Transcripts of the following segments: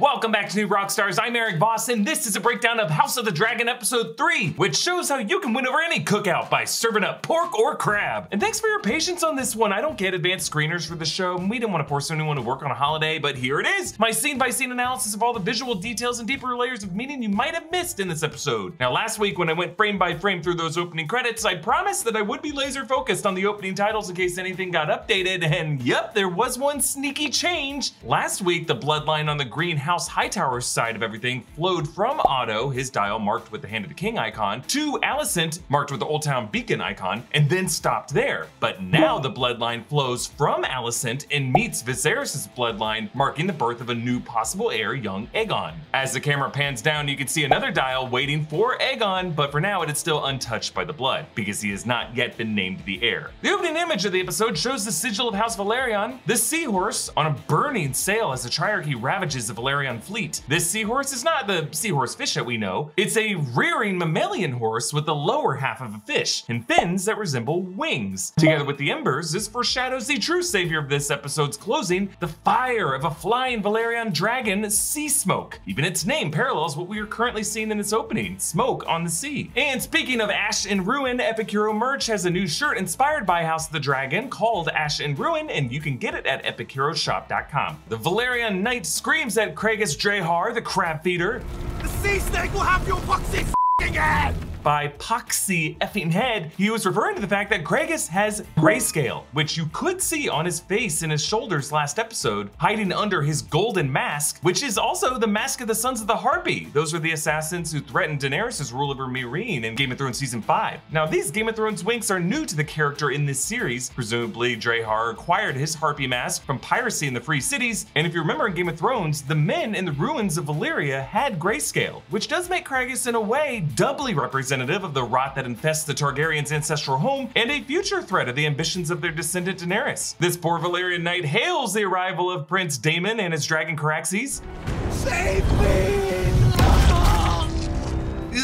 Welcome back to New Rockstars. I'm Erik Voss, and this is a breakdown of House of the Dragon Episode 3, which shows how you can win over any cookout by serving up pork or crab. And thanks for your patience on this one. I don't get advanced screeners for the show, and we didn't want to force anyone to work on a holiday, but here it is my scene by scene analysis of all the visual details and deeper layers of meaning you might have missed in this episode. Now, last week when I went frame by frame through those opening credits, I promised that I would be laser focused on the opening titles in case anything got updated, and yep, there was one sneaky change. Last week, the bloodline on the Greenhouse Hightower side of everything flowed from Otto, his dial marked with the Hand of the King icon, to Alicent, marked with the Old Town Beacon icon, and then stopped there. But now the bloodline flows from Alicent and meets Viserys' bloodline, marking the birth of a new possible heir, young Aegon. As the camera pans down, you can see another dial waiting for Aegon, but for now it is still untouched by the blood, because he has not yet been named the heir. The opening image of the episode shows the sigil of House Velaryon, the seahorse, on a burning sail as the Triarchy ravages the Velaryon fleet this seahorse is not the seahorse fish that we know. It's a rearing mammalian horse with the lower half of a fish and fins that resemble wings. Together with the embers, this foreshadows the true savior of this episode's closing, the fire of a flying Velaryon dragon, Sea Smoke. Even its name parallels what we are currently seeing in its opening, smoke on the sea. And speaking of Ash and Ruin, Epic Hero merch has a new shirt inspired by House of the Dragon called Ash and Ruin, and you can get it at epicheroshop.com. The Velaryon Knight screams at Craghas Drahar, the crab feeder. The sea snake will have your foxy head! by Poxy effing head, he was referring to the fact that Craghas has grayscale, which you could see on his face and his shoulders last episode, hiding under his golden mask, which is also the mask of the Sons of the Harpy. Those are the assassins who threatened Daenerys' rule over Meereen in Game of Thrones Season 5. Now, these Game of Thrones winks are new to the character in this series. Presumably, Drahar acquired his Harpy mask from piracy in the Free Cities, and if you remember in Game of Thrones, the men in the ruins of Valyria had grayscale, which does make Craghas in a way doubly representative representative of the rot that infests the Targaryen's ancestral home and a future threat of the ambitions of their descendant Daenerys. This poor Velaryon knight hails the arrival of Prince Daemon and his dragon Caraxes. Save me!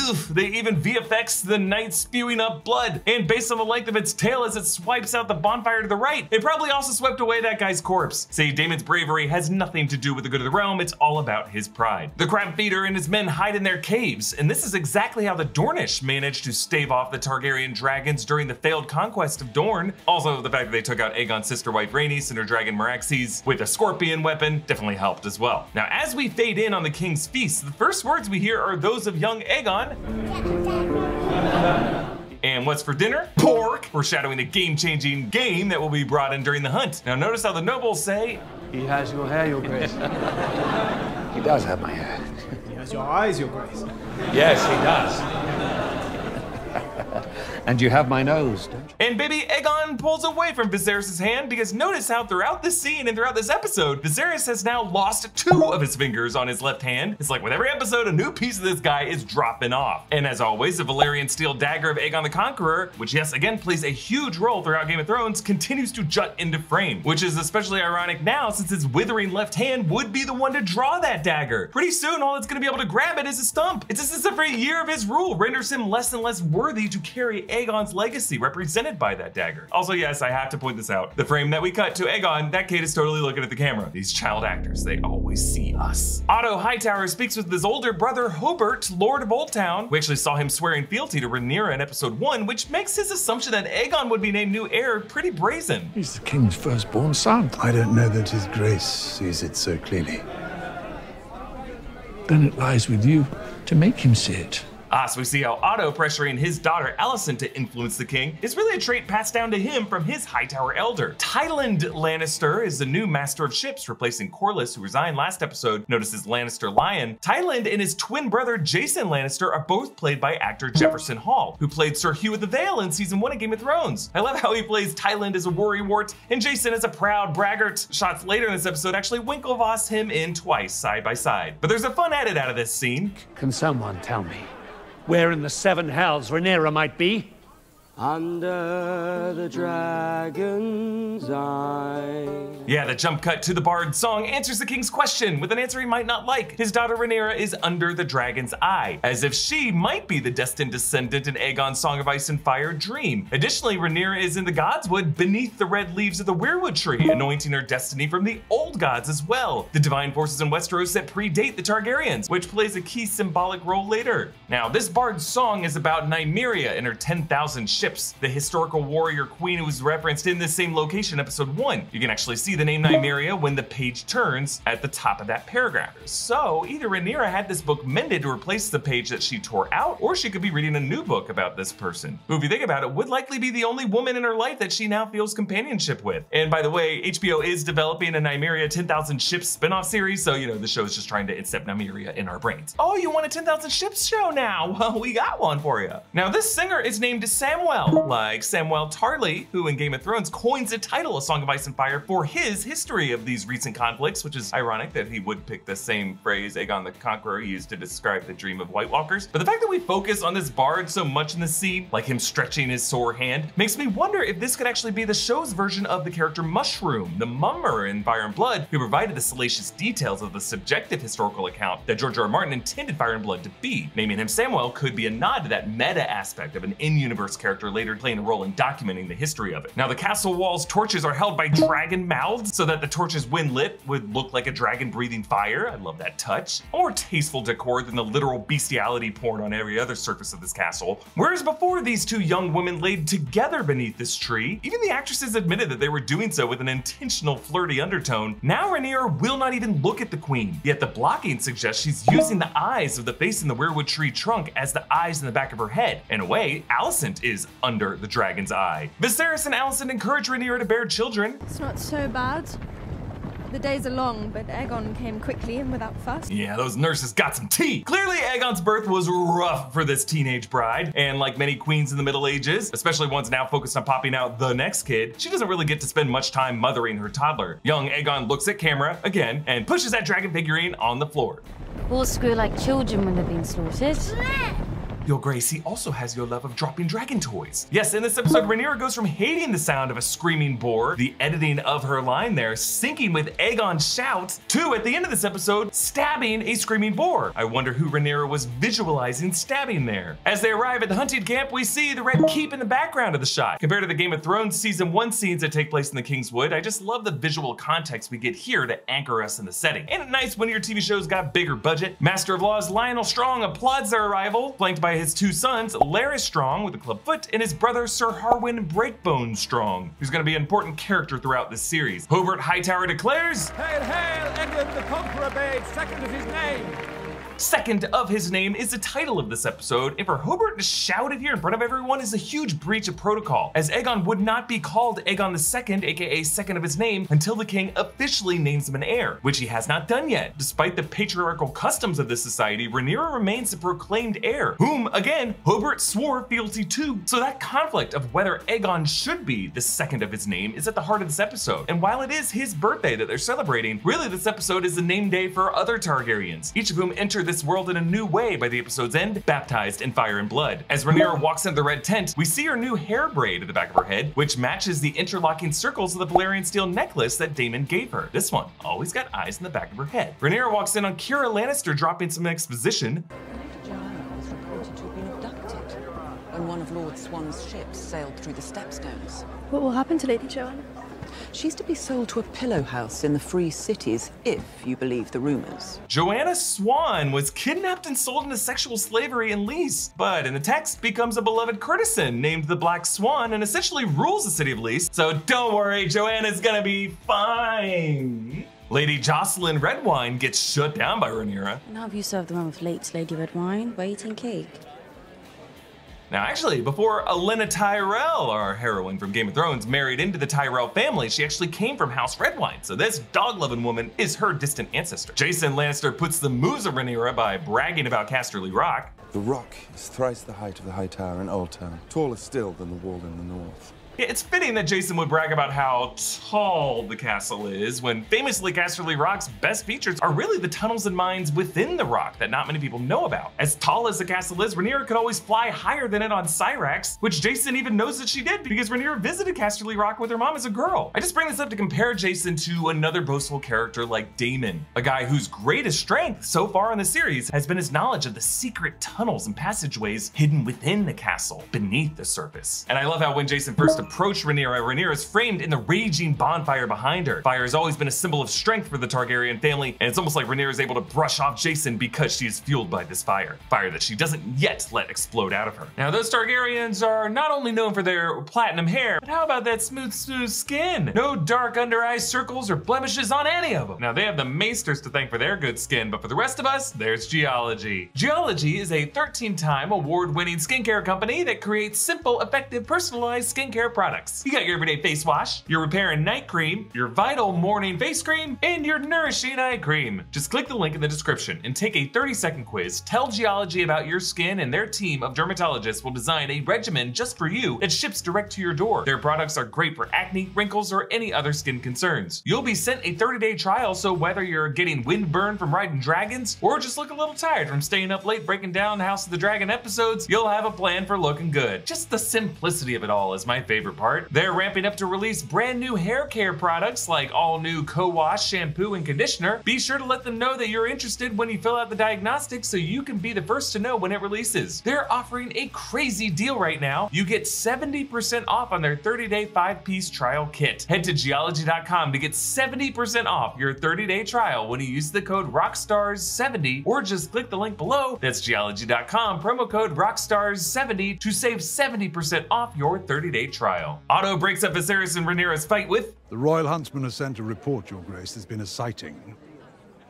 Oof, they even VFX the knight spewing up blood. And based on the length of its tail as it swipes out the bonfire to the right, it probably also swept away that guy's corpse. Say Daemon's bravery has nothing to do with the good of the realm, it's all about his pride. The crab feeder and his men hide in their caves, and this is exactly how the Dornish managed to stave off the Targaryen dragons during the failed conquest of Dorne. Also, the fact that they took out Aegon's sister wife Rhaenys and her dragon Meraxes with a scorpion weapon definitely helped as well. Now, as we fade in on the king's feast, the first words we hear are those of young Aegon, and what's for dinner? Pork! Foreshadowing a game-changing game that will be brought in during the hunt. Now notice how the nobles say... He has your hair, your grace. he does have my hair. He has your eyes, your grace. Yes, he does. And you have my nose, don't you? And baby Aegon pulls away from Viserys' hand because notice how throughout this scene and throughout this episode, Viserys has now lost two of his fingers on his left hand. It's like with every episode, a new piece of this guy is dropping off. And as always, the Valyrian steel dagger of Aegon the Conqueror, which yes, again plays a huge role throughout Game of Thrones, continues to jut into frame, which is especially ironic now since his withering left hand would be the one to draw that dagger. Pretty soon, all that's gonna be able to grab it is a stump. It's just as every year of his rule renders him less and less worthy to carry Aegon's legacy represented by that dagger. Also, yes, I have to point this out. The frame that we cut to Aegon, that kid is totally looking at the camera. These child actors, they always see us. Otto Hightower speaks with his older brother Hobert, Lord of Oldtown. We actually saw him swearing fealty to Rhaenyra in episode one, which makes his assumption that Aegon would be named new heir pretty brazen. He's the king's firstborn son. I don't know that his grace sees it so clearly. Then it lies with you to make him see it. Ah, so we see how Otto pressuring his daughter Alicent to influence the king is really a trait passed down to him from his Hightower elder. Tyland Lannister is the new master of ships, replacing Corlys, who resigned last episode, noticed as Lannister Lion. Tyland and his twin brother Jason Lannister are both played by actor Jefferson Hall, who played Sir Hugh of the Vale in season one of Game of Thrones. I love how he plays Tyland as a worrywart and Jason as a proud braggart. Shots later in this episode actually Winklevoss him in twice, side by side. But there's a fun edit out of this scene. Can someone tell me where in the seven hells Rhaenyra might be? Under the dragon's eye. Yeah, the jump cut to the bard's song answers the king's question with an answer he might not like. His daughter Rhaenyra is under the dragon's eye, as if she might be the destined descendant in Aegon's Song of Ice and Fire dream. Additionally, Rhaenyra is in the Godswood beneath the red leaves of the weirwood tree, anointing her destiny from the old gods as well. The divine forces in Westeros that predate the Targaryens, which plays a key symbolic role later. Now, this bard's song is about Nymeria and her 10,000 ships ships, the historical warrior queen who was referenced in this same location, episode 1. You can actually see the name Nymeria when the page turns at the top of that paragraph. So either Rhaenyra had this book mended to replace the page that she tore out, or she could be reading a new book about this person, who if you think about it, would likely be the only woman in her life that she now feels companionship with. And by the way, HBO is developing a Nymeria 10,000 Ships spin-off series, so you know, the show is just trying to incept Nymeria in our brains. Oh, you want a 10,000 Ships show now? Well, we got one for you. Now, this singer is named Samwell like Samwell Tarly, who in Game of Thrones coins the title of Song of Ice and Fire for his history of these recent conflicts, which is ironic that he would pick the same phrase Aegon the Conqueror used to describe the dream of White Walkers. But the fact that we focus on this bard so much in the scene, like him stretching his sore hand, makes me wonder if this could actually be the show's version of the character Mushroom, the mummer in Fire and Blood, who provided the salacious details of the subjective historical account that George R. R. Martin intended Fire and Blood to be. Naming him Samwell could be a nod to that meta aspect of an in-universe character later playing a role in documenting the history of it. Now, the castle walls torches are held by dragon mouths so that the torches, when lit, would look like a dragon breathing fire. I love that touch. More tasteful decor than the literal bestiality porn on every other surface of this castle. Whereas before these two young women laid together beneath this tree, even the actresses admitted that they were doing so with an intentional flirty undertone. Now Rhaenyra will not even look at the queen, yet the blocking suggests she's using the eyes of the face in the weirwood tree trunk as the eyes in the back of her head. In a way, Alicent is under the dragon's eye. Viserys and Alicent encourage Rhaenyra to bear children. It's not so bad. The days are long, but Aegon came quickly and without fuss. Yeah, those nurses got some tea. Clearly, Aegon's birth was rough for this teenage bride, and like many queens in the Middle Ages, especially ones now focused on popping out the next kid, she doesn't really get to spend much time mothering her toddler. Young Aegon looks at camera again and pushes that dragon figurine on the floor. All screw like children when they've been slaughtered. Your Grace, he also has your love of dropping dragon toys. Yes, in this episode, Rhaenyra goes from hating the sound of a screaming boar, the editing of her line there, syncing with Aegon's shout, to, at the end of this episode, stabbing a screaming boar. I wonder who Rhaenyra was visualizing stabbing there. As they arrive at the hunting camp, we see the Red Keep in the background of the shot. Compared to the Game of Thrones season one scenes that take place in the Kingswood, I just love the visual context we get here to anchor us in the setting. Ain't it nice when your TV shows got bigger budget? Master of Laws Lyonel Strong applauds their arrival, flanked by his two sons, Larys Strong with a club foot, and his brother Sir Harwin Breakbone Strong, who's gonna be an important character throughout this series. Hobert Hightower declares, Hail, hail, Edward the Conqueror, babe, second of his name. Second of his name is the title of this episode, and for Hobert to shout it here in front of everyone is a huge breach of protocol, as Aegon would not be called Aegon II, aka second of his name, until the king officially names him an heir, which he has not done yet. Despite the patriarchal customs of this society, Rhaenyra remains the proclaimed heir, whom, again, Hobert swore fealty to. So that conflict of whether Aegon should be the second of his name is at the heart of this episode. And while it is his birthday that they're celebrating, really this episode is the name day for other Targaryens, each of whom entered this world in a new way by the episode's end, baptized in fire and blood. As Rhaenyra walks into the red tent, we see her new hair braid at the back of her head, which matches the interlocking circles of the Valyrian steel necklace that Daemon gave her. This one always got eyes in the back of her head. Rhaenyra walks in on Kira Lannister dropping some exposition. Joanna was reported to have been abducted when one of Lord Swan's ships sailed through the Stepstones. What will happen to Lady Joanna? She's to be sold to a pillow house in the Free Cities, if you believe the rumors. Joanna Swan was kidnapped and sold into sexual slavery in Lys, but in the text becomes a beloved courtesan named the Black Swan and essentially rules the city of Lys. So don't worry, Joanna's gonna be fine. Lady Jocelyn Redwine gets shut down by Rhaenyra. And how have you served the one with late Lady Redwine? Waiting cake. Now, actually, before Olenna Tyrell, our heroine from Game of Thrones, married into the Tyrell family, she actually came from House Redwine, so this dog-loving woman is her distant ancestor. Jason Lannister puts the moves of Rhaenyra by bragging about Casterly Rock. The rock is thrice the height of the high tower in Old Town, taller still than the wall in the north. It's fitting that Jason would brag about how tall the castle is, when famously Casterly Rock's best features are really the tunnels and mines within the rock that not many people know about. As tall as the castle is, Rhaenyra could always fly higher than it on Syrax, which Jason even knows that she did because Rhaenyra visited Casterly Rock with her mom as a girl. I just bring this up to compare Jason to another boastful character like Daemon, a guy whose greatest strength so far in the series has been his knowledge of the secret tunnels and passageways hidden within the castle, beneath the surface. And I love how when Jason first approached Rhaenyra, Rhaenyra is framed in the raging bonfire behind her. Fire has always been a symbol of strength for the Targaryen family, and it's almost like Rhaenyra is able to brush off Jason because she is fueled by this fire. Fire that she doesn't yet let explode out of her. Now, those Targaryens are not only known for their platinum hair, but how about that smooth, smooth skin? No dark under eye circles or blemishes on any of them. Now, they have the maesters to thank for their good skin, but for the rest of us, there's Geologie. Geologie is a 13 time award winning skincare company that creates simple, effective, personalized skincare products. You got your everyday face wash, your repair and night cream, your vital morning face cream, and your nourishing eye cream. Just click the link in the description and take a 30 second quiz. Tell Geologie about your skin, and their team of dermatologists will design a regimen just for you that ships direct to your door. Their products are great for acne, wrinkles, or any other skin concerns. You'll be sent a 30 day trial, so whether you're getting windburn from riding dragons or just look a little tired from staying up late breaking down House of the Dragon episodes, you'll have a plan for looking good. Just the simplicity of it all is my favorite part. They're ramping up to release brand new hair care products like all new co-wash shampoo and conditioner. Be sure to let them know that you're interested when you fill out the diagnostics so you can be the first to know when it releases. They're offering a crazy deal right now. You get 70% off on their 30-day 5-piece trial kit. Head to geologie.com to get 70% off your 30-day trial when you use the code ROCKSTARS70 or just click the link below. That's geologie.com, promo code ROCKSTARS70 to save 70% off your 30-day trial. Otto breaks up Viserys and Rhaenyra's fight with The Royal Huntsman has sent a report, Your Grace. There's been a sighting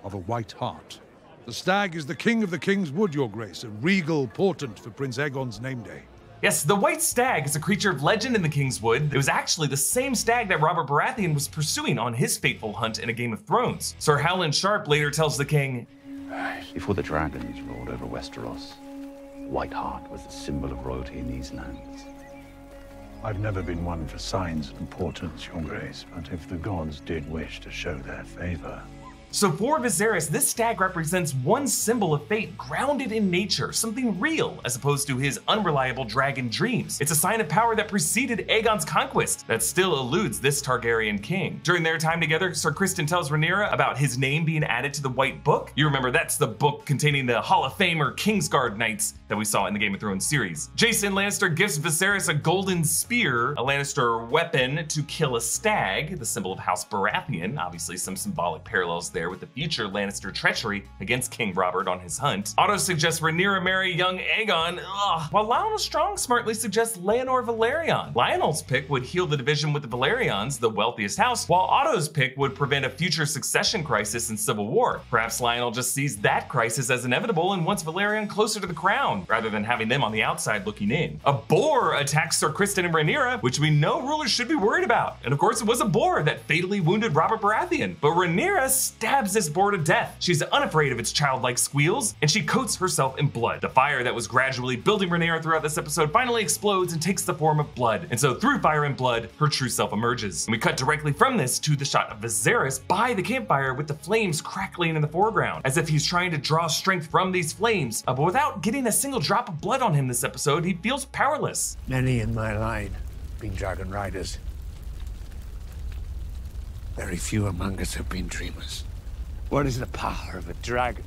of a white hart. The stag is the king of the King's Wood, Your Grace, a regal portent for Prince Aegon's name day. Yes, the White Stag is a creature of legend in the King's Wood. It was actually the same stag that Robert Baratheon was pursuing on his fateful hunt in A Game of Thrones. Sir Howland Sharp later tells the king, Before the dragons ruled over Westeros, White Hart was the symbol of royalty in these lands. I've never been one for signs of importance, Your Grace, but if the gods did wish to show their favor. So for Viserys, this stag represents one symbol of fate grounded in nature, something real, as opposed to his unreliable dragon dreams. It's a sign of power that preceded Aegon's conquest that still eludes this Targaryen king. During their time together, Sir Criston tells Rhaenyra about his name being added to the White Book. You remember that's the book containing the Hall of Famer Kingsguard knights that we saw in the Game of Thrones series. Jason Lannister gives Viserys a golden spear, a Lannister weapon to kill a stag, the symbol of House Baratheon. Obviously, some symbolic parallels there with the future Lannister treachery against King Robert on his hunt. Otto suggests Rhaenyra marry young Aegon, ugh, while Lyonel Strong smartly suggests Laenor Velaryon. Lyonel's pick would heal the division with the Velaryons, the wealthiest house, while Otto's pick would prevent a future succession crisis and civil war. Perhaps Lyonel just sees that crisis as inevitable and wants Velaryon closer to the crown, rather than having them on the outside looking in. A boar attacks Sir Criston and Rhaenyra, which we know rulers should be worried about. And of course, it was a boar that fatally wounded Robert Baratheon. But Rhaenyra stabs this boar to death. She's unafraid of its childlike squeals, and she coats herself in blood. The fire that was gradually building Rhaenyra throughout this episode finally explodes and takes the form of blood. And so through fire and blood, her true self emerges. And we cut directly from this to the shot of Viserys by the campfire with the flames crackling in the foreground, as if he's trying to draw strength from these flames. Uh, but without getting a single drop of blood on him this episode, he feels powerless. Many in my line been dragon riders. Very few among us have been dreamers. What is the power of a dragon?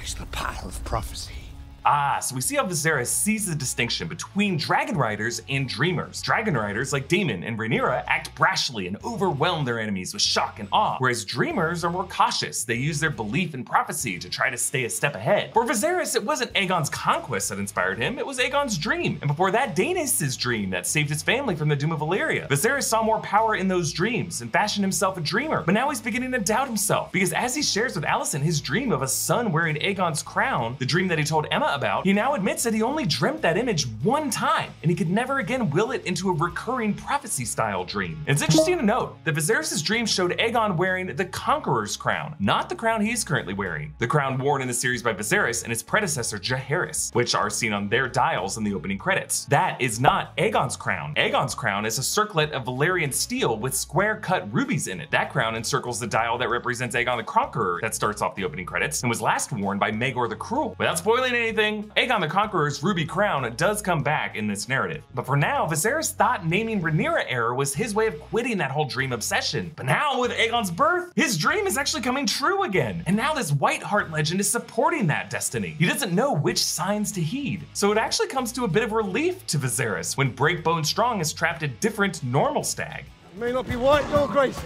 It's the power of prophecy. Ah, so we see how Viserys sees the distinction between dragon riders and dreamers. Dragon riders, like Daemon and Rhaenyra, act brashly and overwhelm their enemies with shock and awe, whereas dreamers are more cautious. They use their belief in prophecy to try to stay a step ahead. For Viserys, it wasn't Aegon's conquest that inspired him, it was Aegon's dream. And before that, Daenerys' dream that saved his family from the doom of Valyria. Viserys saw more power in those dreams and fashioned himself a dreamer, but now he's beginning to doubt himself, because as he shares with Alicent his dream of a son wearing Aegon's crown, the dream that he told Aemma about, he now admits that he only dreamt that image one time, and he could never again will it into a recurring prophecy style dream. It's interesting to note that Viserys' dream showed Aegon wearing the Conqueror's crown, not the crown he's currently wearing. The crown worn in the series by Viserys and his predecessor Jaehaerys, which are seen on their dials in the opening credits. That is not Aegon's crown. Aegon's crown is a circlet of Valyrian steel with square cut rubies in it. That crown encircles the dial that represents Aegon the Conqueror that starts off the opening credits and was last worn by Maegor the Cruel. Without spoiling anything, Aegon the Conqueror's ruby crown does come back in this narrative. But for now, Viserys thought naming Rhaenyra heir was his way of quitting that whole dream obsession. But now with Aegon's birth, his dream is actually coming true again. And now this White Hart legend is supporting that destiny. He doesn't know which signs to heed. So it actually comes to a bit of relief to Viserys when Breakbone Strong is trapped a different normal stag. May not be white, your grace.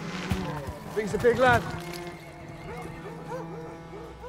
He's a big lad.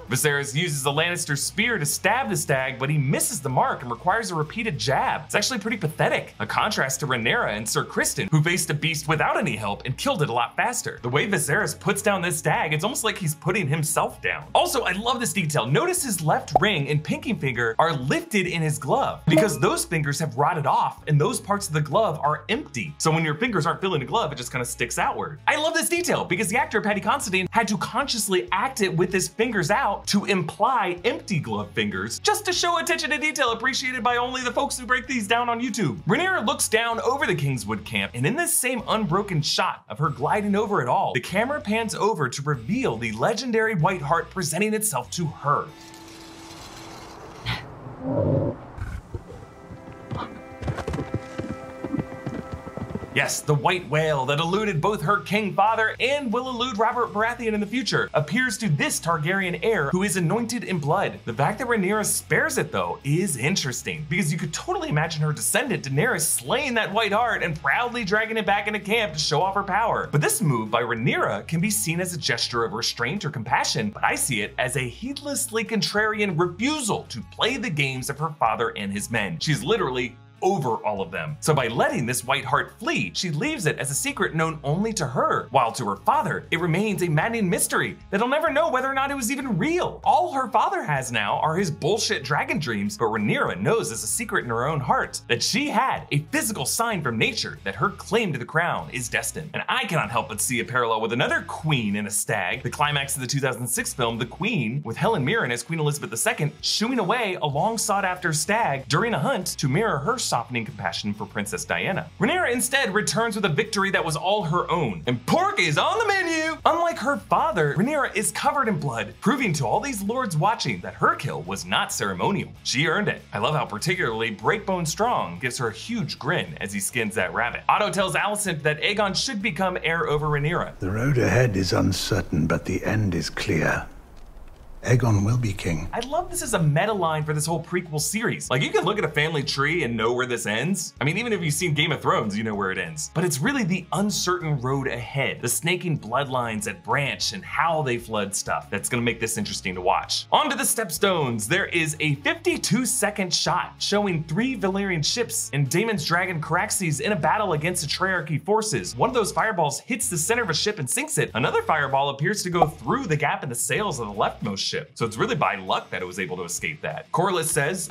Viserys uses the Lannister spear to stab the stag, but he misses the mark and requires a repeated jab. It's actually pretty pathetic, a contrast to Rhaenyra and Sir Criston, who faced a beast without any help and killed it a lot faster. The way Viserys puts down this stag, it's almost like he's putting himself down. Also, I love this detail. Notice his left ring and pinky finger are lifted in his glove because those fingers have rotted off and those parts of the glove are empty. So when your fingers aren't filling the glove, it just kind of sticks outward. I love this detail because the actor Paddy Considine had to consciously act it with his fingers out to imply empty glove fingers, just to show attention to detail appreciated by only the folks who break these down on YouTube. Rhaenyra looks down over the Kingswood camp, and in this same unbroken shot of her gliding over it all, the camera pans over to reveal the legendary White Hart presenting itself to her. Yes, the white whale that eluded both her king father and will elude Robert Baratheon in the future appears to this Targaryen heir who is anointed in blood. The fact that Rhaenyra spares it though is interesting because you could totally imagine her descendant Daenerys slaying that white hart and proudly dragging it back into camp to show off her power. But this move by Rhaenyra can be seen as a gesture of restraint or compassion, but I see it as a heedlessly contrarian refusal to play the games of her father and his men. She's literally over all of them. So by letting this white hart flee, she leaves it as a secret known only to her, while to her father, it remains a maddening mystery that he'll never know whether or not it was even real. All her father has now are his bullshit dragon dreams, but Rhaenyra knows as a secret in her own heart that she had a physical sign from nature that her claim to the crown is destined. And I cannot help but see a parallel with another queen and a stag, the climax of the 2006 film The Queen, with Helen Mirren as Queen Elizabeth II shooing away a long sought after stag during a hunt to mirror her softening compassion for Princess Diana. Rhaenyra instead returns with a victory that was all her own, and pork is on the menu! Unlike her father, Rhaenyra is covered in blood, proving to all these lords watching that her kill was not ceremonial. She earned it. I love how particularly Breakbone Strong gives her a huge grin as he skins that rabbit. Otto tells Alicent that Aegon should become heir over Rhaenyra. The road ahead is uncertain, but the end is clear. Aegon will be king. I love this as a meta line for this whole prequel series. Like, you can look at a family tree and know where this ends. I mean, even if you've seen Game of Thrones, you know where it ends. But it's really the uncertain road ahead, the snaking bloodlines that branch and how they flood stuff that's gonna make this interesting to watch. On to the Stepstones. There is a 52 second shot showing three Valyrian ships and Daemon's dragon Caraxes in a battle against the Triarchy forces. One of those fireballs hits the center of a ship and sinks it. Another fireball appears to go through the gap in the sails of the leftmost ship. So it's really by luck that it was able to escape that. Corlys says,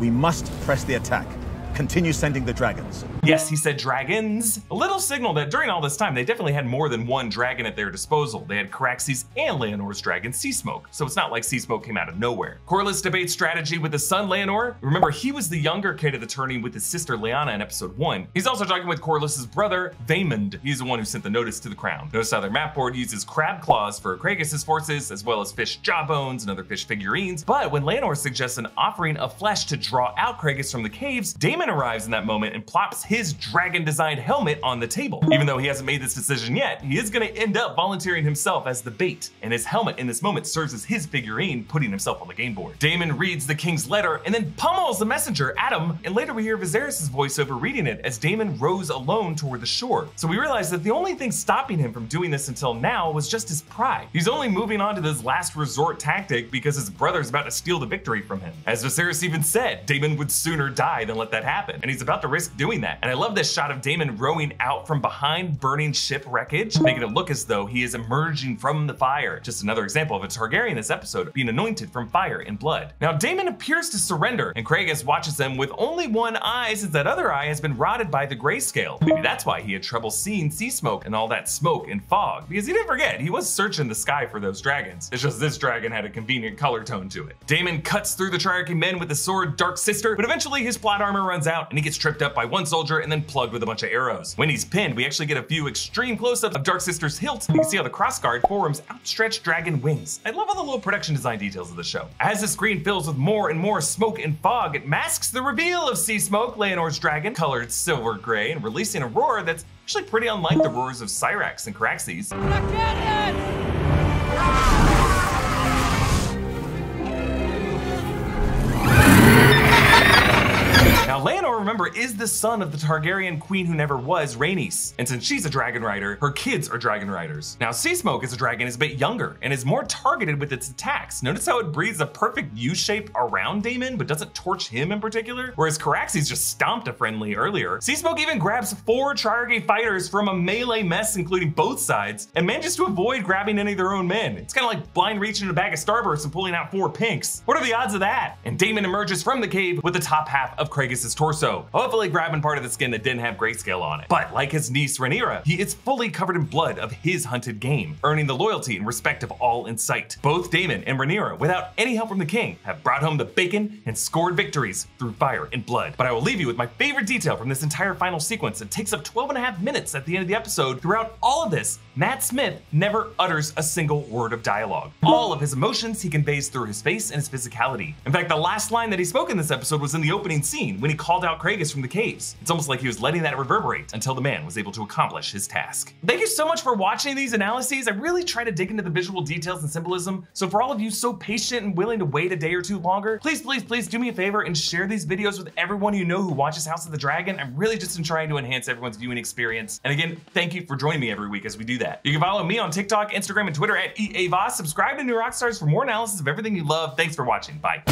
We must press the attack. Continue sending the dragons. Yes, he said dragons. A little signal that during all this time, they definitely had more than one dragon at their disposal. They had Caraxes and Laenor's dragon, Seasmoke. So it's not like Seasmoke came out of nowhere. Corlys debates strategy with his son, Laenor. Remember, he was the younger kid of the tourney with his sister, Laena, in episode one. He's also talking with Corlys's brother, Vaemond. He's the one who sent the notice to the crown. Notice how their map board uses crab claws for Craghas' forces, as well as fish jawbones and other fish figurines. But when Laenor suggests an offering of flesh to draw out Craghas from the caves, Arrives in that moment and plops his dragon designed helmet on the table. Even though he hasn't made this decision yet, he is going to end up volunteering himself as the bait, and his helmet in this moment serves as his figurine, putting himself on the game board. Daemon reads the king's letter and then pummels the messenger, Adam, and later we hear Viserys' voiceover reading it as Daemon rows alone toward the shore. So we realize that the only thing stopping him from doing this until now was just his pride. He's only moving on to this last resort tactic because his brother's about to steal the victory from him. As Viserys even said, Daemon would sooner die than let that happen. Happen, and he's about to risk doing that. And I love this shot of Daemon rowing out from behind burning ship wreckage, making it look as though he is emerging from the fire. Just another example of a Targaryen this episode being anointed from fire and blood. Now Daemon appears to surrender, and Craghas watches him with only one eye since that other eye has been rotted by the grayscale. Maybe that's why he had trouble seeing sea smoke and all that smoke and fog, because he didn't forget, he was searching the sky for those dragons. It's just this dragon had a convenient color tone to it. Daemon cuts through the Triarchy men with the sword Dark Sister, but eventually his plot armor runs out and he gets tripped up by one soldier and then plugged with a bunch of arrows. When he's pinned, we actually get a few extreme close-ups of Dark Sister's hilt. You can see how the crossguard forms outstretched dragon wings. I love all the little production design details of the show. As the screen fills with more and more smoke and fog, it masks the reveal of Sea Smoke, Laenor's dragon, colored silver gray, and releasing a roar that's actually pretty unlike the roars of Syrax and Caraxes. Remember, is the son of the Targaryen queen who never was, Rhaenys. And since she's a dragon rider, her kids are dragon riders. Now, Sea Smoke as a dragon is a bit younger and is more targeted with its attacks. Notice how it breathes a perfect U shape around Daemon, but doesn't torch him in particular? Whereas Caraxes just stomped a friendly earlier. Sea Smoke even grabs four Triarchy fighters from a melee mess, including both sides, and manages to avoid grabbing any of their own men. It's kind of like blind reaching in a bag of Starburst and pulling out four pinks. What are the odds of that? And Daemon emerges from the cave with the top half of Craghas' torso, hopefully grabbing part of the skin that didn't have grayscale on it. But like his niece Rhaenyra, he is fully covered in blood of his hunted game, earning the loyalty and respect of all in sight. Both Daemon and Rhaenyra, without any help from the king, have brought home the bacon and scored victories through fire and blood. But I will leave you with my favorite detail from this entire final sequence. It takes up 12 and a half minutes at the end of the episode. Throughout all of this, Matt Smith never utters a single word of dialogue. All of his emotions he conveys through his face and his physicality. In fact, the last line that he spoke in this episode was in the opening scene when he called out Craghas from the caves. It's almost like he was letting that reverberate until the man was able to accomplish his task. Thank you so much for watching these analyses. I really try to dig into the visual details and symbolism. So for all of you so patient and willing to wait a day or two longer, please, please, please do me a favor and share these videos with everyone you know who watches House of the Dragon. I'm really just in trying to enhance everyone's viewing experience. And again, thank you for joining me every week as we do that. You can follow me on TikTok, Instagram, and Twitter at EAVOS. Subscribe to New Rockstars for more analysis of everything you love. Thanks for watching. Bye.